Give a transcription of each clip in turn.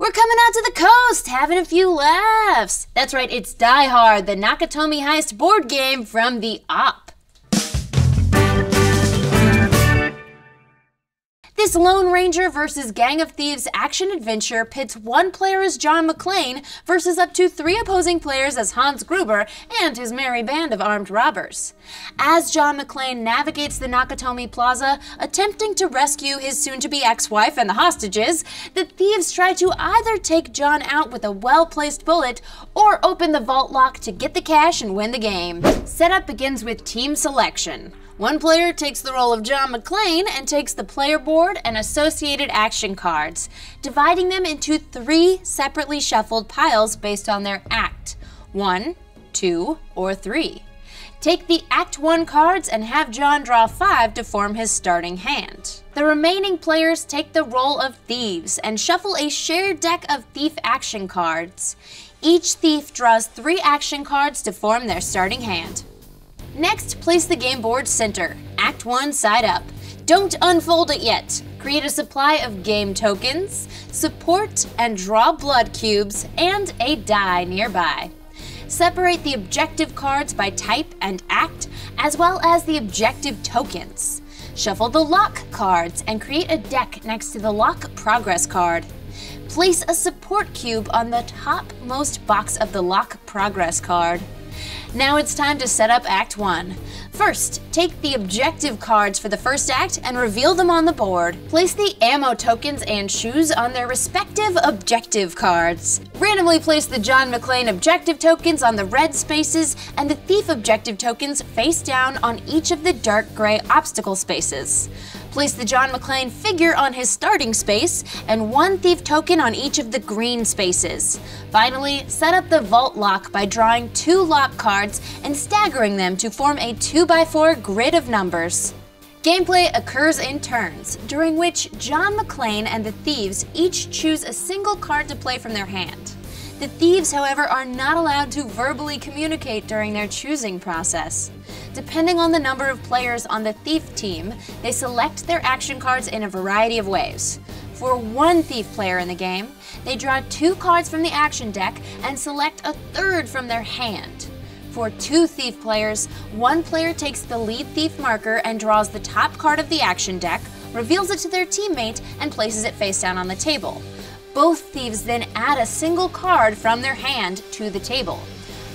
We're coming out to the coast, having a few laughs. That's right, it's Die Hard, the Nakatomi Heist board game from the Op. This Lone Ranger versus Gang of Thieves action adventure pits one player as John McClane versus up to three opposing players as Hans Gruber and his merry band of armed robbers. As John McClane navigates the Nakatomi Plaza, attempting to rescue his soon to be ex wife and the hostages, the thieves try to either take John out with a well placed bullet or open the vault lock to get the cash and win the game. Setup begins with team selection. One player takes the role of John McClane and takes the player board and associated action cards, dividing them into three separately shuffled piles based on their act one, two, or three. Take the Act 1 cards and have John draw 5 to form his starting hand. The remaining players take the role of thieves and shuffle a shared deck of thief action cards. Each thief draws 3 action cards to form their starting hand. Next, place the game board center. Act 1 side up. Don't unfold it yet. Create a supply of game tokens, support and draw blood cubes, and a die nearby. Separate the objective cards by type and act, as well as the objective tokens. Shuffle the lock cards and create a deck next to the lock progress card. Place a support cube on the topmost box of the lock progress card. Now it's time to set up Act 1. First, take the objective cards for the first act and reveal them on the board. Place the ammo tokens and shoes on their respective objective cards. Randomly place the John McClane objective tokens on the red spaces and the Thief objective tokens face down on each of the dark gray obstacle spaces. Place the John McClane figure on his starting space and one thief token on each of the green spaces. Finally, set up the vault lock by drawing two lock cards and staggering them to form a 2x4 grid of numbers. Gameplay occurs in turns, during which John McClane and the thieves each choose a single card to play from their hand. The thieves, however, are not allowed to verbally communicate during their choosing process. Depending on the number of players on the thief team, they select their action cards in a variety of ways. For one thief player in the game, they draw two cards from the action deck and select a third from their hand. For two thief players, one player takes the lead thief marker and draws the top card of the action deck, reveals it to their teammate, and places it face down on the table. Both thieves then add a single card from their hand to the table.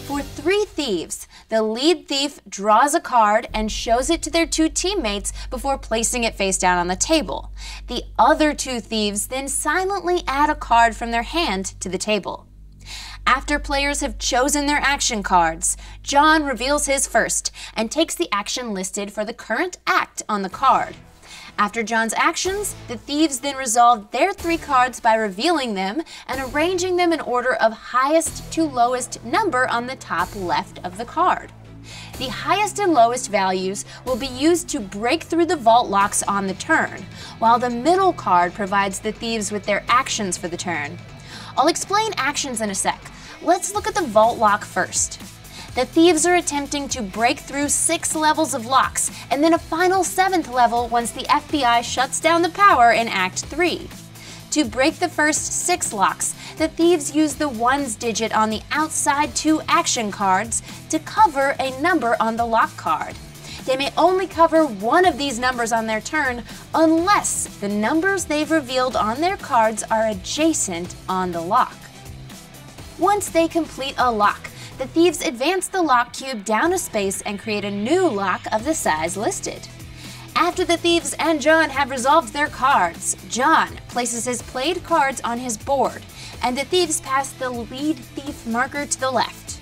For three thieves, the lead thief draws a card and shows it to their two teammates before placing it face down on the table. The other two thieves then silently add a card from their hand to the table. After players have chosen their action cards, John reveals his first and takes the action listed for the current act on the card. After John's actions, the thieves then resolve their three cards by revealing them and arranging them in order of highest to lowest number on the top left of the card. The highest and lowest values will be used to break through the vault locks on the turn, while the middle card provides the thieves with their actions for the turn. I'll explain actions in a sec. Let's look at the vault lock first. The thieves are attempting to break through six levels of locks, and then a final seventh level once the FBI shuts down the power in Act 3. To break the first six locks, the thieves use the ones digit on the outside two action cards to cover a number on the lock card. They may only cover one of these numbers on their turn unless the numbers they've revealed on their cards are adjacent on the lock. Once they complete a lock, the thieves advance the lock cube down a space and create a new lock of the size listed. After the thieves and John have resolved their cards, John places his played cards on his board, and the thieves pass the lead thief marker to the left.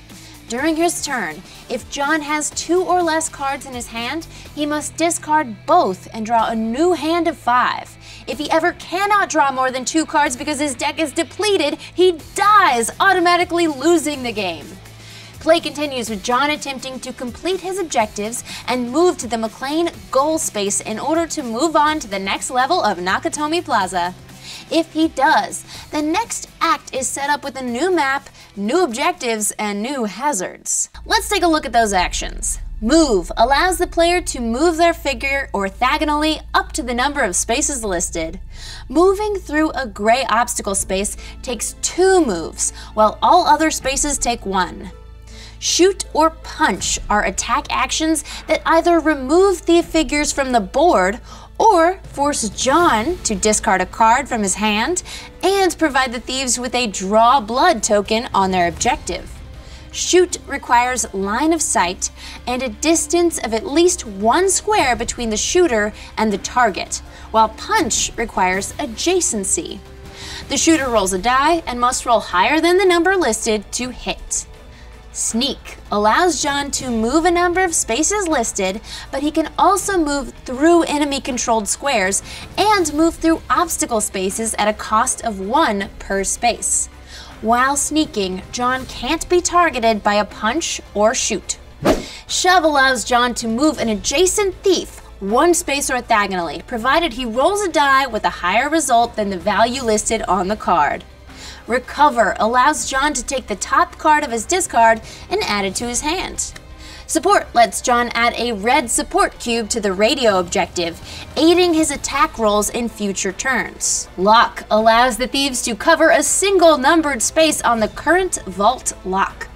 During his turn, if John has two or less cards in his hand, he must discard both and draw a new hand of five. If he ever cannot draw more than two cards because his deck is depleted, he dies, automatically losing the game. Play continues with John attempting to complete his objectives and move to the McClane goal space in order to move on to the next level of Nakatomi Plaza. If he does, the next act is set up with a new map, new objectives, and new hazards. Let's take a look at those actions. Move allows the player to move their figure orthogonally up to the number of spaces listed. Moving through a gray obstacle space takes two moves, while all other spaces take one. Shoot or punch are attack actions that either remove the figures from the board or force John to discard a card from his hand and provide the thieves with a draw blood token on their objective. Shoot requires line of sight and a distance of at least one square between the shooter and the target, while punch requires adjacency. The shooter rolls a die and must roll higher than the number listed to hit. Sneak allows John to move a number of spaces listed, but he can also move through enemy controlled squares and move through obstacle spaces at a cost of one per space. While sneaking, John can't be targeted by a punch or shoot. Shove allows John to move an adjacent thief one space orthogonally, provided he rolls a die with a higher result than the value listed on the card. Recover allows John to take the top card of his discard and add it to his hand. Support lets John add a red support cube to the radio objective, aiding his attack rolls in future turns. Lock allows the thieves to cover a single numbered space on the current vault lock.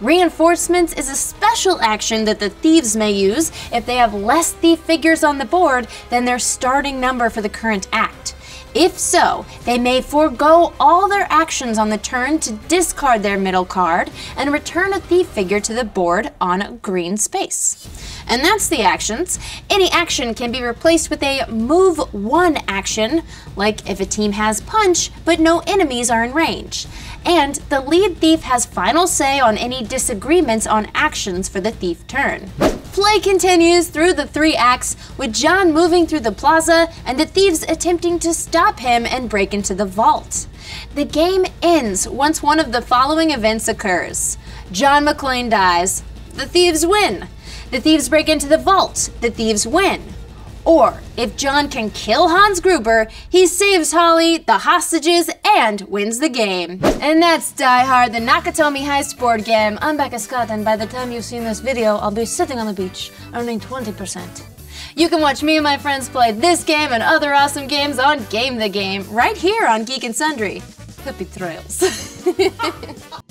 Reinforcements is a special action that the thieves may use if they have less thief figures on the board than their starting number for the current act. If so, they may forego all their actions on the turn to discard their middle card and return a thief figure to the board on a green space. And that's the actions. Any action can be replaced with a move one action, like if a team has punch but no enemies are in range. And the lead thief has final say on any disagreements on actions for the thief turn. Play continues through the three acts, with John moving through the plaza and the thieves attempting to stop him and break into the vault. The game ends once one of the following events occurs John McClane dies, the thieves win. The thieves break into the vault, the thieves win. Or, if John can kill Hans Gruber, he saves Holly, the hostages, and wins the game. And that's Die Hard, the Nakatomi Heist board game. I'm Becca Scott, and by the time you've seen this video, I'll be sitting on the beach, earning 20%. You can watch me and my friends play this game and other awesome games on Game the Game, right here on Geek and Sundry. Happy trails.